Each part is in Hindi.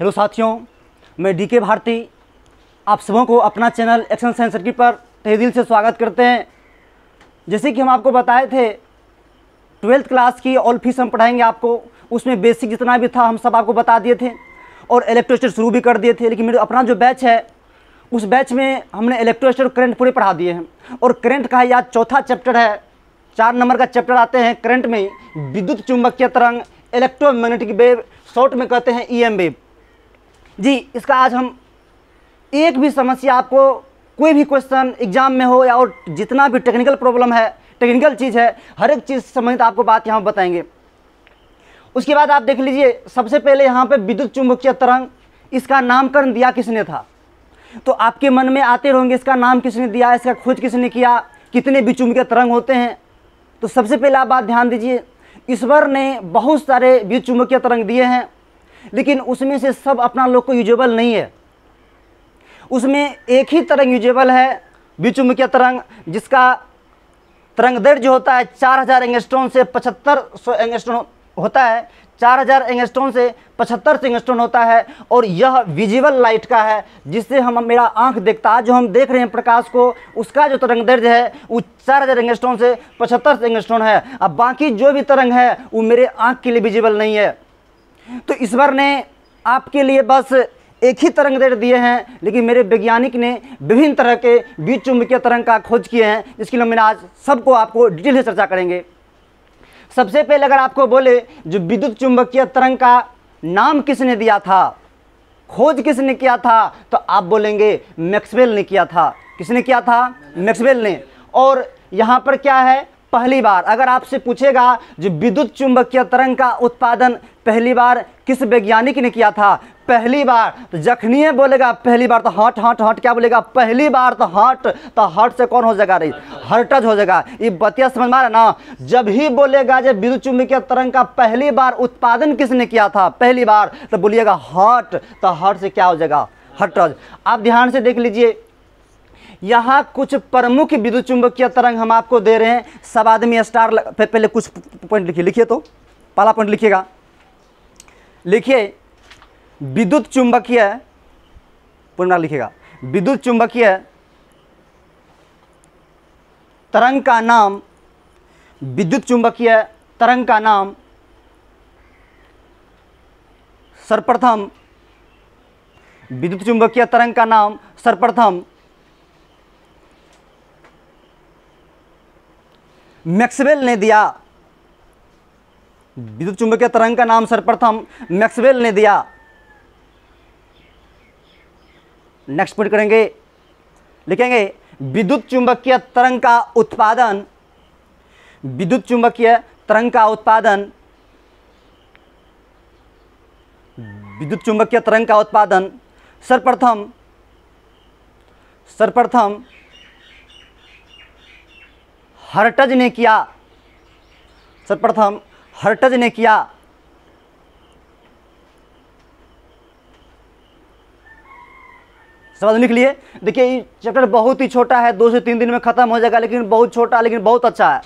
हेलो साथियों, मैं डी के भारती। आप सबों को अपना चैनल एक्शन साइंस सर्किट पर तहे दिल से स्वागत करते हैं। जैसे कि हम आपको बताए थे, ट्वेल्थ क्लास की ऑल फ़ीस हम पढ़ाएँगे आपको। उसमें बेसिक जितना भी था, हम सब आपको बता दिए थे और इलेक्ट्रोस्टेट शुरू भी कर दिए थे। लेकिन मेरे अपना जो बैच है, उस बैच में हमने इलेक्ट्रोस्टेट करंट पूरे पढ़ा दिए हैं। और करंट का याद चौथा चैप्टर है। चार नंबर का चैप्टर आते हैं करंट में। विद्युत चुंबकीय तरंग इलेक्ट्रोमैग्नेटिक वेव शॉर्ट में कहते हैं ई वेव जी, इसका आज हम एक भी समस्या आपको कोई भी क्वेश्चन एग्ज़ाम में हो या और जितना भी टेक्निकल प्रॉब्लम है टेक्निकल चीज़ है, हर एक चीज़ संबंधित आपको बात यहाँ बताएँगे। उसके बाद आप देख लीजिए, सबसे पहले यहाँ पे विद्युत चुंबकीय तरंग, इसका नामकरण दिया किसने था? तो आपके मन में आते रहेंगे, इसका नाम किसने दिया, इसका खोज किसने किया, कितने विचुंबकीय तरंग होते हैं। तो सबसे पहले आप बात ध्यान दीजिए, ईश्वर ने बहुत सारे विद्युत चुंबकीय तरंग दिए हैं। लेकिन उसमें से सब अपना लोग को यूजेबल नहीं है। उसमें एक ही तरंग यूजेबल है विद्युत चुंबकीय तरंग? जिसका तरंग दैर्घ्य जो होता है, चार हज़ार एंगस्ट्रॉन से पचहत्तर सौ एंगस्ट्रॉन होता है। चार हज़ार एंगस्ट्रॉन से पचहत्तर से एंगस्ट्रॉन होता है और यह विजिबल लाइट का है, जिससे हम, मेरा आँख देखता है। जो हम देख रहे हैं प्रकाश को, उसका जो तरंग दर्ज है, वो चार हज़ार एंगस्ट्रॉन से पचहत्तर से एंगस्ट्रॉन है। अब बाकी जो भी तरंग है, वो मेरे आँख के लिए विजिबल नहीं है। तो ईश्वर ने आपके लिए बस एक ही तरंग दैर्घ्य दिए हैं, लेकिन मेरे वैज्ञानिक ने विभिन्न तरह के बीज चुंबकीय तरंग का खोज किए हैं, जिसके लिए मैंने आज सबको आपको डिटेल से चर्चा करेंगे। सबसे पहले अगर आपको बोले, जो विद्युत चुंबकीय तरंग का नाम किसने दिया था, खोज किसने किया था तो आप बोलेंगे मैक्सवेल ने किया था। किसने किया था? मैक्सवेल ने। और यहाँ पर क्या है? पहली बार। अगर आपसे पूछेगा जो विद्युत चुंबकीय तरंग का उत्पादन पहली बार किस वैज्ञानिक ने किया था? पहली बार। तो जखनी बोलेगा, पहली बार तो हट हट हट। क्या बोलेगा? पहली बार तो हट। तो हट से कौन हो जाएगा रही हर्टज हो जाएगा। ये बतिया समझ में आ रहा ना? जब ही बोलेगा जब विद्युत चुंबकीय तरंग का पहली बार उत्पादन किसने किया था? पहली बार। तो बोलिएगा, हट। तो हट से क्या हो जाएगा? हटज आप ध्यान से देख लीजिए। यहाँ कुछ प्रमुख विद्युत चुंबकीय तरंग हम आपको दे रहे हैं। सब आदमी स्टार. पहले कुछ पॉइंट लिखिए। लिखिए तो। पहला पॉइंट लिखिएगा। लिखिए। विद्युत चुंबकीय पुनः लिखिएगा। विद्युत चुंबकीय तरंग का नाम विद्युत चुंबकीय तरंग का नाम सर्वप्रथम विद्युत चुंबकीय तरंग का नाम सर्वप्रथम मैक्सवेल ने दिया। विद्युत चुंबकीय तरंग का नाम सर्वप्रथम मैक्सवेल ने दिया। नेक्स्ट पॉइंट करेंगे। लिखेंगे, विद्युत चुंबकीय तरंग का उत्पादन। विद्युत चुंबकीय तरंग का उत्पादन। विद्युत चुंबकीय तरंग का उत्पादन। सर्वप्रथम सर्वप्रथम हर्टज ने किया। सर्वप्रथम हर्टज ने किया। समझ लिख लिए। देखिए, ये चैप्टर बहुत ही छोटा है, दो से तीन दिन में खत्म हो जाएगा, लेकिन बहुत छोटा, लेकिन बहुत अच्छा है।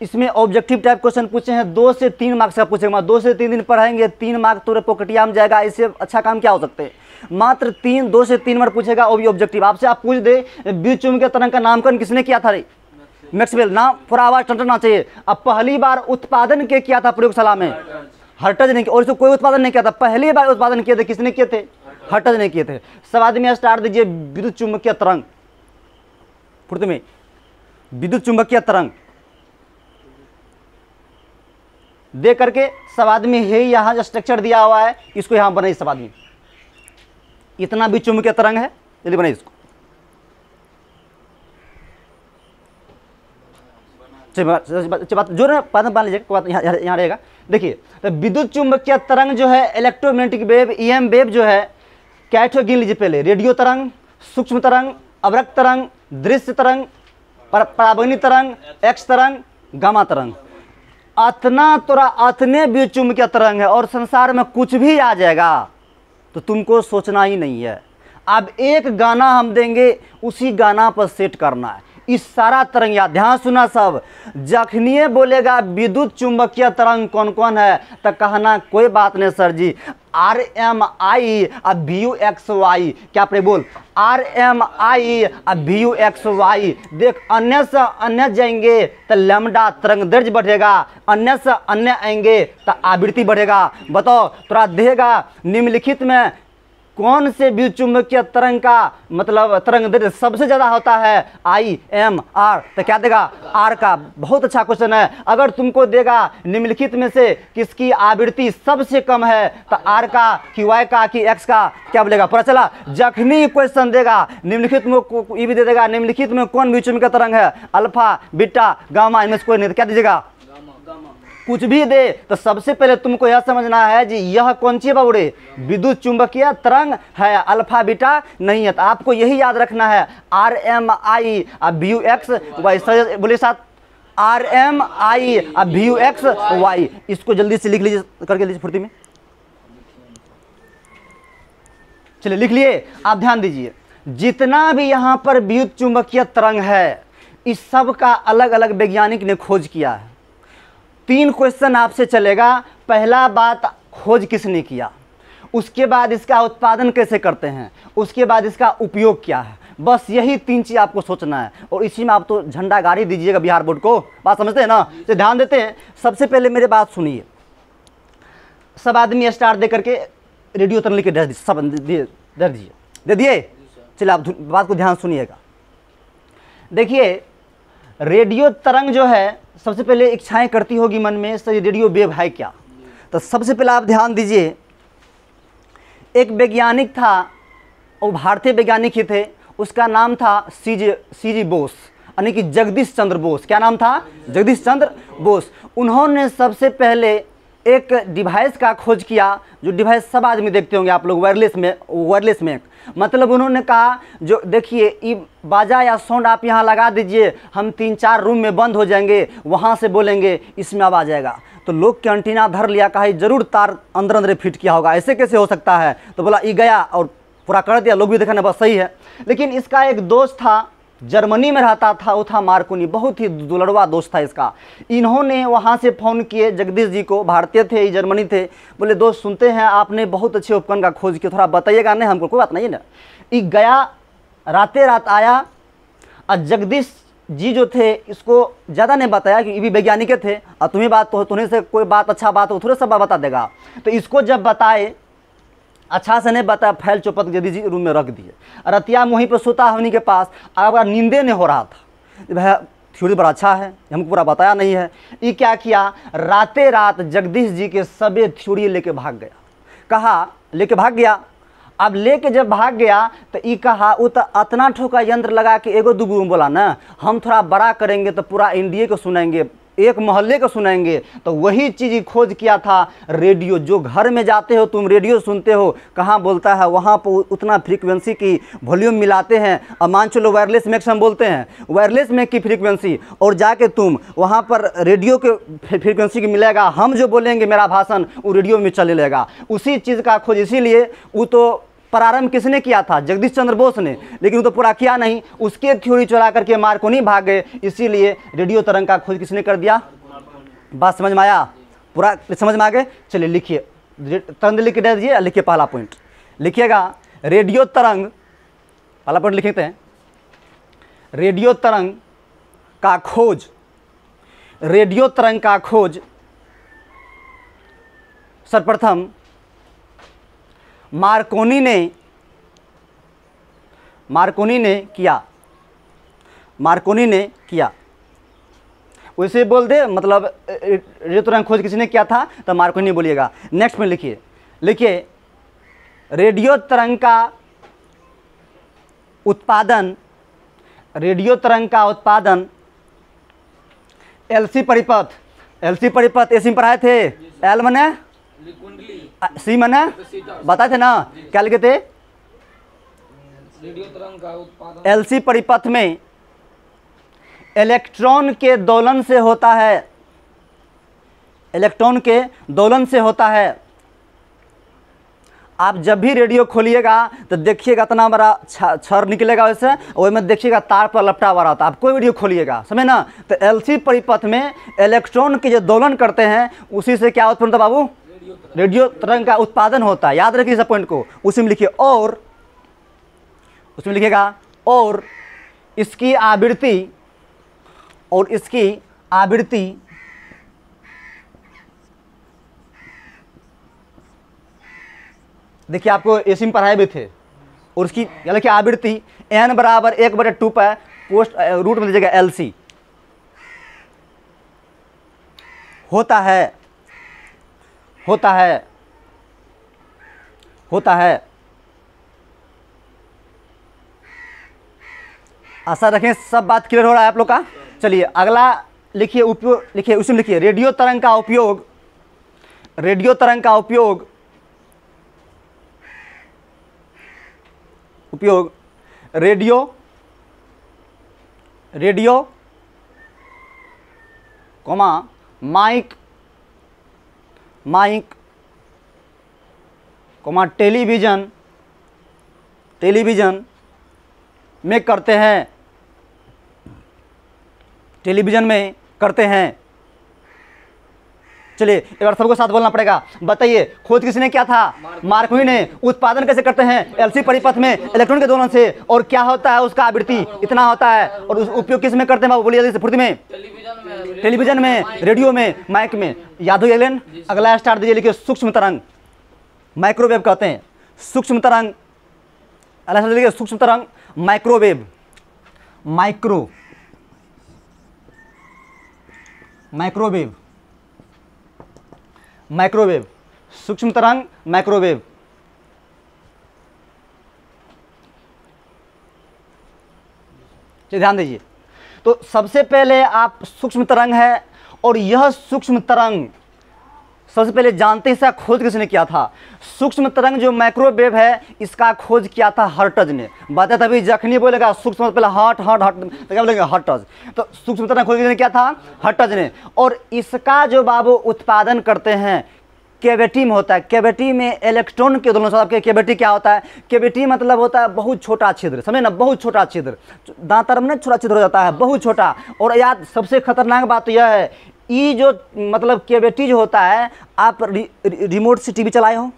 इसमें ऑब्जेक्टिव टाइप क्वेश्चन पूछे हैं, दो से तीन मार्क्स का पूछेगा दो से तीन दिन पढ़ाएँगे, तीन मार्क तो पॉकेटिया में जाएगा, इससे अच्छा काम क्या हो सकते हैं? मात्र तीन, दो से तीन बार पूछेगा, वो भी ऑब्जेक्टिव आपसे आप पूछ दे, बीच चुम के तरंग का नामकरण किसने किया था रे? मैक्सवेल नाम पूरा आवाज़ टंटना चाहिए। अब पहली बार उत्पादन के किया था प्रयोगशाला में। हर्टज ने और इसको कोई उत्पादन नहीं किया था। पहली बार उत्पादन किए थे, किसने किए थे? हर्टज ने किए थे। सब आदमी स्टार्ट दीजिए, विद्युत चुंबकीय तरंग। में, विद्युत चुंबकीय तरंग। दे करके सब आदमी है, यहाँ जो स्ट्रक्चर दिया हुआ है, इसको यहाँ बनाइए सब आदमी इतना भी चुंबकीय तरंग है, जल्दी बनाइए इसको। जो ना बात मान लीजिए बात यहाँ रहेगा। देखिए तो विद्युत चुंबकीय तरंग जो है इलेक्ट्रोमैग्नेटिक वेव ईएम वेव जो है क्या ठो गिन लीजिए पहले। रेडियो तरंग, सूक्ष्म तरंग, अवरक्त तरंग, दृश्य तरंग पराबनी तरंग एक्स तरंग, गामा तरंग। अतना तोरा अतने भी चुंबकीय तरंग है और संसार में कुछ भी आ जाएगा तो तुमको सोचना ही नहीं है। अब एक गाना हम देंगे, उसी गाना पर सेट करना है। इस सारा तरंग या ध्यान सुना सब। जखनिए बोलेगा, विद्युत चुंबकीय तरंग कौन कौन है? तो कहना, कोई बात नहीं, sir ji. R M I uh B U X Y क्या प्रे बोल? आर एम आई आ बी यू एक्स वाई देख, अन्य से अन्य जाएँगे तो लैम्डा तरंग दर्ज बढ़ेगा। अन्य से अन्य आएँगे तो आवृत्ति बढ़ेगा। बताओ, तोरा देगा निम्नलिखित में कौन से विद्युत चुंबकीय तरंग का मतलब तरंग दैर्घ्य सबसे ज़्यादा होता है? आई एम आर तो क्या देगा? आर का। बहुत अच्छा क्वेश्चन है। अगर तुमको देगा, निम्नलिखित में से किसकी आवृत्ति सबसे कम है? तो आर का, कि वाई का, कि एक्स का, क्या बोलेगा? पता चला। जखनी क्वेश्चन देगा। निम्नलिखित में ये भी दे देगा। निम्नलिखित में कौन विद्युत चुंबकीय तरंग है? अल्फ़ा, बीटा, गामा इनमें से कोई नहीं। तो क्या दीजिएगा? कुछ भी दे तो सबसे पहले तुमको यह समझना है जी, यह कौन सी बाबूरे विद्युत चुंबकीय तरंग है, अल्फ़ा, बीटा, नहीं है। तो आपको यही याद रखना है, R M I B U X, Y बोले साथ। R M I B U X, Y. इसको जल्दी से लिख लीजिए, करके लीजिए फुर्ती में। चलिए, लिख लिए। आप ध्यान दीजिए, जितना भी यहाँ पर विद्युत चुंबकीय तरंग है, इस सब का अलग अलग वैज्ञानिक ने खोज किया है। तीन क्वेश्चन आपसे चलेगा। पहला बात, खोज किसने किया? उसके बाद इसका उत्पादन कैसे करते हैं? उसके बाद इसका उपयोग क्या है? बस यही तीन चीज़ आपको सोचना है। और इसी में आप तो झंडा गाड़ी दीजिएगा बिहार बोर्ड को। बात समझते हैं ना? तो ध्यान देते हैं। सबसे पहले मेरे बात सुनिए। सब आदमी स्टार दे करके रेडियो तरंग लिख के दीजिए। सब दे दीजिए। दे दिए? चलिए आप बात को ध्यान सुनिएगा। देखिए रेडियो तरंग जो है, सबसे पहले इच्छाएँ करती होगी मन में, सर रेडियो वेव है क्या? तो सबसे पहले आप ध्यान दीजिए, एक वैज्ञानिक था, वो भारतीय वैज्ञानिक ही थे, उसका नाम था सीजी सीजी बोस, यानी कि जगदीश चंद्र बोस। क्या नाम था? जगदीश चंद्र बोस। उन्होंने सबसे पहले एक डिवाइस का खोज किया, जो डिवाइस सब आदमी देखते होंगे आप लोग, वायरलेस में वायरलेस में। मतलब उन्होंने कहा, जो देखिए बाजा या साउंड आप यहाँ लगा दीजिए, हम तीन चार रूम में बंद हो जाएँगे, वहाँ से बोलेंगे, इसमें अब आ जाएगा तो लोग के अंटीना धर लिया, कहा ज़रूर तार अंदर अंदर फिट किया होगा। ऐसे कैसे हो सकता है? तो बोला ये गया और पूरा कर दिया। लोग भी देखा ना बस सही है। लेकिन इसका एक दोस्त था जर्मनी में रहता था, वो था मार्कोनी। बहुत ही दुलड़वा दोस्त था इसका। इन्होंने वहाँ से फ़ोन किए, जगदीश जी को। भारतीय थे, ये जर्मनी थे। बोले, दोस्त, सुनते हैं, आपने बहुत अच्छे उपकरण का खोज किया, थोड़ा बताइएगा नहीं हमको कोई बात नहीं ना? ये गया, राते रात आया, और जगदीश जी जो थे, इसको ज़्यादा नहीं बताया कि ये भी वैज्ञानिक थे। और तुम्हें बात तो तुम्हें से कोई बात अच्छा बात हो, थोड़ा सब बता देगा। तो इसको जब बताए अच्छा से नहीं बताया फैल चौपत जदी जी रूम में रख दिए। रतिया वहीं पर सोता है उन्हीं के पास अब नींदे नहीं हो रहा था। भैया थ्योरी बड़ा अच्छा है, हमको पूरा बताया नहीं है। ये क्या किया? राते रात जगदीश जी के सबे थ्योरी लेके भाग गया। कहा, लेके भाग गया? अब लेके जब भाग गया तो ई कहा, वो तो अतना ठोका यंत्र लगा के एगो दूगो बोला ना, हम थोड़ा बड़ा करेंगे तो पूरा इंडिया को सुनाएँगे। एक मोहल्ले को सुनाएँगे तो वही चीज़ खोज किया था रेडियो। जो घर में जाते हो, तुम रेडियो सुनते हो, कहाँ बोलता है, वहाँ पर उतना फ्रीक्वेंसी की वॉल्यूम मिलाते हैं। और मान चलो वायरलेस मैक्स हम बोलते हैं वायरलेस में की फ्रीक्वेंसी, और जाके तुम वहाँ पर रेडियो के फ्रीक्वेंसी की मिलेगा। हम जो बोलेंगे, मेरा भाषण, वो रेडियो में चले लेगा। उसी चीज़ का खोज इसीलिए, वो तो प्रारंभ किसने किया था? जगदीश चंद्र बोस ने। लेकिन वो तो पूरा किया नहीं। उसके थ्योरी चुरा करके मार्कोनी भाग गए। इसीलिए रेडियो तरंग का खोज किसने कर दिया? बात समझ में आया? पूरा समझ में आ गए? चलिए लिखिए। तरंग लिख के दीजिए, लिखिए पहला पॉइंट लिखिएगा, रेडियो तरंग, पहला पॉइंट लिखते हैं। रेडियो तरंग का खोज। रेडियो तरंग का खोज। सर्वप्रथम मार्कोनी ने मार्कोनी ने किया। मार्कोनी ने किया। वैसे बोल दे मतलब अ, अ, रेडियो तरंग खोज किसने किया था तो मार्कोनी बोलिएगा। नेक्स्ट में लिखिए। लिखिए रेडियो तरंग का उत्पादन रेडियो तरंग का उत्पादन एलसी परिपथ। एलसी परिपथ एसी में पढ़ाए थे? एल मने? सी मने बताए थे ना क्या लिखे थे एलसी परिपथ में इलेक्ट्रॉन के दोलन से होता है। इलेक्ट्रॉन के दोलन से होता है। आप जब भी रेडियो खोलिएगा तो देखिएगा इतना बड़ा छर निकलेगा वैसे और में देखिएगा तार पर लपटा हुआ रहता है। आप कोई वीडियो खोलिएगा समझे ना? तो एलसी परिपथ में इलेक्ट्रॉन के जो दोलन करते हैं उसी से क्या उत्पन्न होता बाबू? रेडियो तरंग का उत्पादन होता है। याद रखिए इस पॉइंट को। उसी में लिखिए और। उसमें लिखिएगा और। इसकी आवृत्ति और इसकी आवृत्ति। देखिए आपको एसी में पढ़ाए भी थे। और उसकी यानी कि आवृत्ति एन बराबर एक बटे टू पर पोस्ट रूट में लीजिएगा एल सी होता है। होता है। होता है। आशा रखें सब बात क्लियर हो रहा है आप लोग का। चलिए, अगला लिखिए उपयोग लिखिए, उसी में लिखिए। रेडियो तरंग का उपयोग, रेडियो तरंग का उपयोग उपयोग, radio radio, comma, mic mic comma television television में करते हैं। टेलीविज़न में करते हैं। चलिए, एक बार सबको साथ बोलना पड़ेगा। बताइए खोज किसने क्या था? मार्कवी ने उत्पादन कैसे करते हैं? एलसी परिपथ में इलेक्ट्रॉन के दोलन से। और क्या होता है उसका आवृत्ति? इतना होता है। और उस उपयोग किसमें करते हैं बाबू? बोलिए फुर्ती में। टेलीविज़न में रेडियो में माइक में। याद हो एलेन अगला स्टार्ट दीजिए, लिखिए सूक्ष्म तरंग। माइक्रोवेव कहते हैं। सूक्ष्म तरंग। अगला स्टार्ट लिखिए, सूक्ष्म तरंग। Microwave micro microwave microwave. सूक्ष्म तरंग, माइक्रोवेव। ध्यान दीजिए। तो सबसे पहले आप सूक्ष्म तरंग है और यह सूक्ष्म तरंग सबसे पहले जानते हैं इसका खोज किसने किया था। सूक्ष्म तरंग जो माइक्रोवेव है, इसका खोज किया था हर्टज ने। बताया तभी जखनी बोलेगा सूक्ष्म मतलब पहले हट हट हट तो क्या बोलेगा हर्टज तो सूक्ष्म तरंग खोज किसने किया था? हर्टज ने। और इसका जो बाबू उत्पादन करते हैं केवेटी में होता है। केवेटी में इलेक्ट्रॉन के दोनों आपके केवेटी क्या होता है? केवेटी मतलब होता है बहुत छोटा छिद्र, समझे ना? बहुत छोटा छिद्र। दांतर में छोटा छिद्र हो जाता है, बहुत छोटा। और याद, सबसे खतरनाक बात तो यह है ये जो मतलब केविटी जो होता है आप रि, रि, रिमोट से टीवी चलाए हो।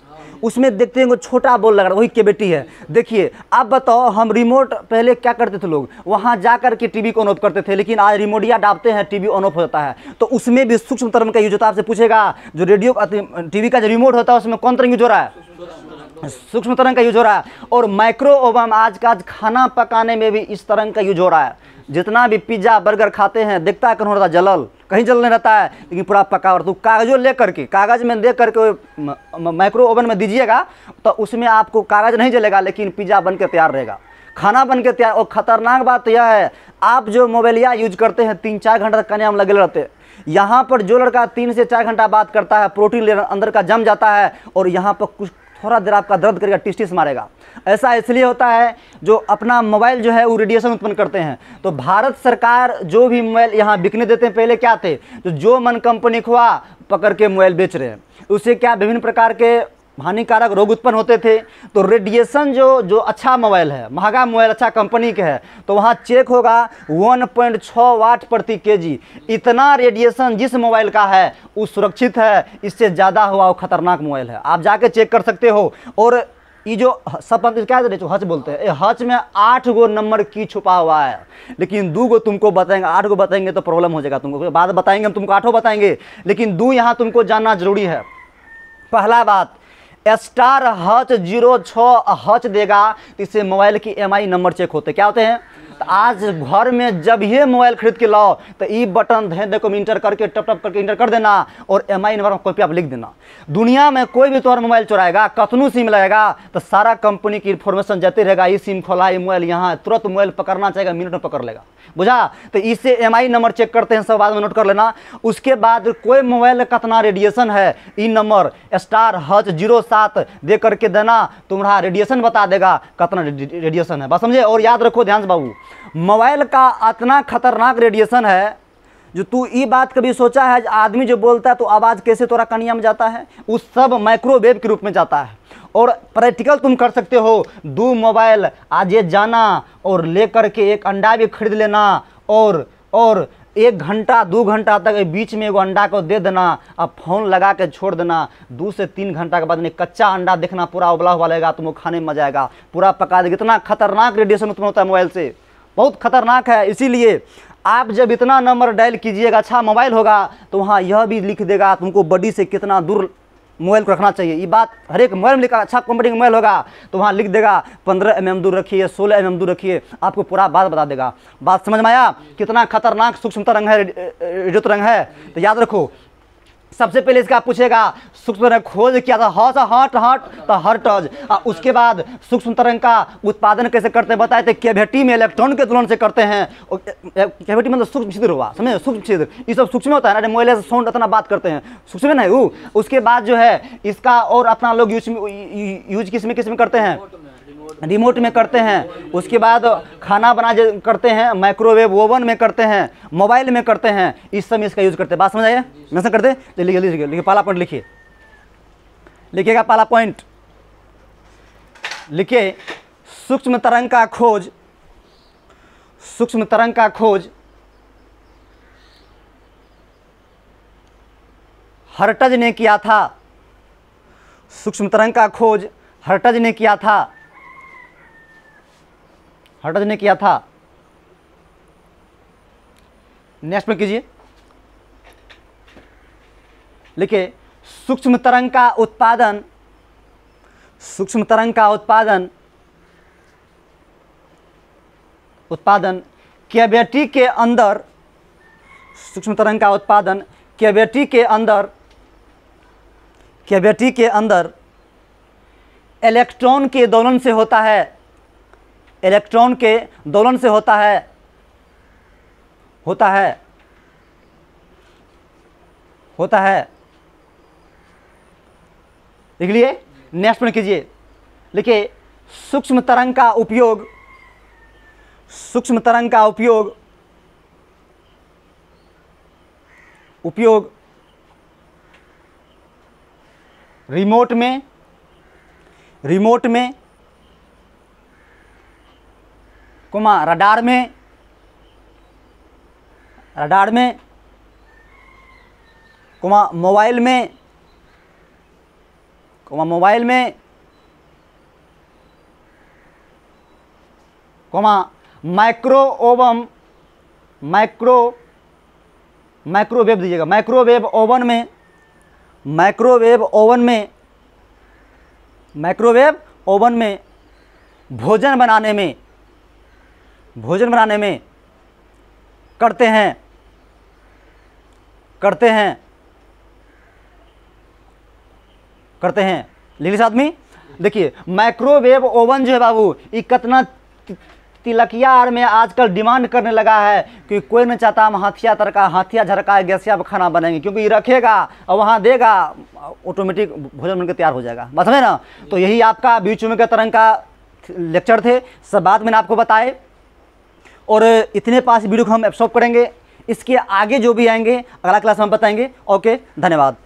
उसमें देखते हैं वो छोटा बोल लग रहा है वही केविटी है। देखिए आप बताओ हम रिमोट पहले क्या करते थे लोग? वहाँ जा कर के टीवी को ऑन ऑफ़ करते थे लेकिन आज रिमोटिया दाबते हैं टीवी ऑन ऑफ़ हो जाता है। तो उसमें भी सूक्ष्म तरंग का यूज़ होता है आपसे पूछेगा जो रेडियो टीवी का जो रिमोट होता है उसमें कौन तरंग यूज़ हो रहा है? सूक्ष्म तरंग का यूज़ हो रहा है। और माइक्रो ओवन आज का आज खाना पकाने में भी इस तरंग का यूज़ हो रहा है। जितना भी पिज्जा, बर्गर खाते हैं, देखता है कौन रहा है जलल। कहीं जल नहीं रहता है, लेकिन पूरा पका और तो कागजों ले करके कागज़ में दे करके माइक्रो ओवन में दीजिएगा तो उसमें आपको कागज़ नहीं जलेगा, लेकिन पिज्जा बन के तैयार रहेगा। खाना बन के तैयार, और खतरनाक बात यह है, आप जो मोबाइलिया यूज़ करते हैं, तीन चार घंटा कन्या में लगे रहते हैं। यहाँ पर जो लड़का तीन से चार घंटा बात करता है, प्रोटीन अंदर का जम जाता है, और यहाँ पर कुछ थोड़ा देर आपका दर्द करेगा, टिस टिस मारेगा। ऐसा इसलिए होता है जो अपना मोबाइल जो है, वो रेडिएशन उत्पन्न करते हैं। तो भारत सरकार जो भी मोबाइल यहाँ बिकने देते हैं, पहले क्या थे? तो जो मन कंपनी खुआ पकड़ के मोबाइल बेच रहे हैं। उससे क्या विभिन्न प्रकार के हानिकारक रोग उत्पन्न होते थे तो रेडिएशन जो जो अच्छा मोबाइल है, महँगा मोबाइल अच्छा कंपनी के है तो वहाँ चेक होगा 1.6 वाट प्रति केजी इतना रेडिएशन जिस मोबाइल का है, वो सुरक्षित है, इससे ज़्यादा हुआ वो खतरनाक मोबाइल है। आप जाके चेक कर सकते हो, और ये जो सब क्या जो हच बोलते हैं हच में आठ गो नंबर की छुपा हुआ है। लेकिन दो गो तुमको बताएँगे, आठ गो बताएँगे तो प्रॉब्लम हो जाएगा तुमको। बाद बताएँगे, हम तुमको आठों बताएँगे, लेकिन दो यहाँ तुमको जानना ज़रूरी है। पहला बात स्टार हच ज़ीरो छः हच देगा तो इससे मोबाइल की एमआई नंबर चेक होते क्या होते हैं? तो आज घर में जब ये मोबाइल खरीद के लाओ तो ई बटन धे देखो इंटर करके, टप टप करके इंटर कर देना, और एम आई नंबर कॉपी आप लिख देना। दुनिया में कोई भी तुम्हारा मोबाइल चुराएगा, कतनू सिम लगेगा तो सारा कंपनी की इन्फॉर्मेशन जाती रहेगा ये सिम खोला ये मोबाइल यहाँ, तुरंत मोबाइल पकड़ना चाहेगा मिनट में पकड़ लेगा। बुझा? तो इससे एम आई नंबर चेक करते हैं, सब बाद में नोट कर लेना। उसके बाद कोई मोबाइल कितना रेडिएशन है, ई नंबर स्टार हच ज़ीरो सात, दे करके देना, तुम्हारा रेडिएशन बता देगा, कितना रेडिएशन है। बस समझे? और याद रखो, ध्यान से बाबू। मोबाइल का इतना खतरनाक रेडिएशन है, जो तू ई बात कभी सोचा है आदमी जो बोलता है तो आवाज़ कैसे तोरा कनिया में जाता है? उस सब माइक्रोवेव के रूप में जाता है। और प्रैक्टिकल तुम कर सकते हो। दो मोबाइल आज ये जाना और लेकर के एक अंडा भी खरीद लेना और और एक घंटा, दो घंटा तक बीच में एगो अंडा को दे देना, अब फ़ोन लगा के छोड़ देना। दो से तीन घंटा के बाद में कच्चा अंडा देखना, पूरा उबला हुआ लगेगा तुमको खाने में मज़ा आएगा। पूरा पका देगा। इतना खतरनाक रेडिएशन उत्पन्न होता है मोबाइल से। बहुत खतरनाक है, इसीलिए आप जब इतना नंबर डायल कीजिएगा अच्छा मोबाइल होगा तो वहाँ यह भी लिख देगा तुमको बॉडी से कितना दूर मोबाइल को रखना चाहिए। ये बात हर एक मोबाइल में लिखा अच्छा कंपनी का मोबाइल होगा तो वहाँ लिख देगा, पंद्रह एम दूर रखिए, सोलह एम दूर रखिए, आपको पूरा बात बता देगा। बात समझ में आया? कितना खतरनाक सूक्ष्म तरंग है रेडियो तरंग है? तो याद रखो सबसे पहले इसका पूछेगा सूक्ष्म तरंग खोज किया था हॉट हॉट हॉट तो हर्टज और उसके बाद सूक्ष्म तरंग का उत्पादन कैसे करते हैं, बताए थे, कैविटी में इलेक्ट्रॉन के तुलन से करते हैं। कैविटी मतलब सूक्ष्म छिद्र हुआ, समझे? सूक्ष्म छिद्र। ये सब सूक्ष्म होता है ना मोबाइल से साउंड इतना बात करते हैं। सूक्ष्म नहीं उसके बाद जो है, इसका और अपना लोग यूज़ यूज़ किसमें किसमें करते हैं? रिमोट में करते हैं। उसके बाद खाना बना करते हैं माइक्रोवेव ओवन में करते हैं मोबाइल में करते हैं। इस समय इसका यूज़ करते हैं। बात समझ आइए कैसे करते हैं? चलिए जल्दी लिखिए लिखिए, पहला पॉइंट लिखिए। लिखिएगा पहला पॉइंट लिखिए, सूक्ष्म तरंग का खोज। सूक्ष्म तरंग का खोज। हर्टज ने किया था। सूक्ष्म तरंग का खोज हर्टज ने किया था। हर्टज ने किया था। नेक्स्ट में कीजिए। लिखिए, सूक्ष्म तरंग का उत्पादन, सूक्ष्म तरंग का उत्पादन उत्पादन कैविटी के अंदर, सूक्ष्म तरंग का उत्पादन कैविटी के अंदर कैविटी के अंदर, इलेक्ट्रॉन के दोलन से होता है। इलेक्ट्रॉन के दोलन से होता है होता है होता है। लिख लिए नेक्स्ट में कीजिए। लिखिए सूक्ष्म तरंग का उपयोग, सूक्ष्म तरंग का उपयोग उपयोग रिमोट में रिमोट में कुमा रडार में। रडार में। कुमा मोबाइल में। कुमा मोबाइल में। कुमा माइक्रो ओवन माइक्रो, माइक्रोवेव दीजिएगा। माइक्रोवेव ओवन में। माइक्रोवेव ओवन में। माइक्रोवेव ओवन में। भोजन बनाने में। भोजन बनाने में करते हैं करते हैं करते हैं। लिखिस आदमी देखिए माइक्रोवेव ओवन जो है बाबू, ये कितना तिलकिया आर में आजकल डिमांड करने लगा है कि कोई नहीं चाहता हम हाथिया तरका, हाथिया झरका, गैसिया पे खाना बनाएँगे, क्योंकि ये रखेगा और वहाँ देगा ऑटोमेटिक भोजन बनकर तैयार हो जाएगा। समझे ना? तो यही आपका बीच में के तरंग का लेक्चर थे। सब बात मैंने आपको बताए। और इतने पास वीडियो को हम एब्सॉर्ब करेंगे। इसके आगे जो भी आएँगे, अगला क्लास में हम बताएँगे। ओके धन्यवाद।